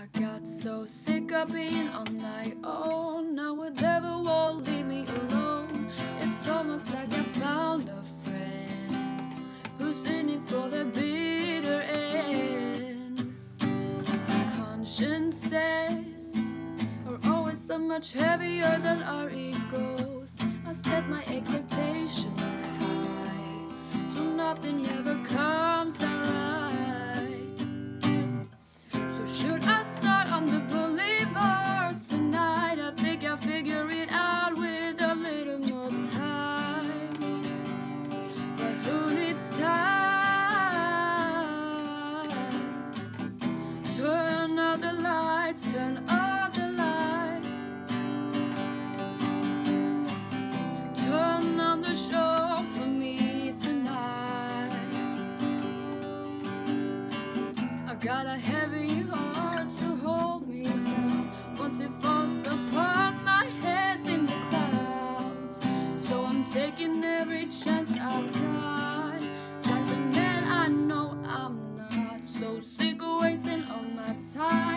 I got so sick of being on my own. Now devil won't leave me alone. It's almost like I found a friend who's in it for the bitter end. My conscience says we're always so much heavier than our egos. Lights, turn off the lights. Turn on the show for me tonight. I got a heavy heart to hold me down. Once it falls apart, my head's in the clouds. So I'm taking every chance I've got. Like the man I know I'm not. So sick of wasting all my time.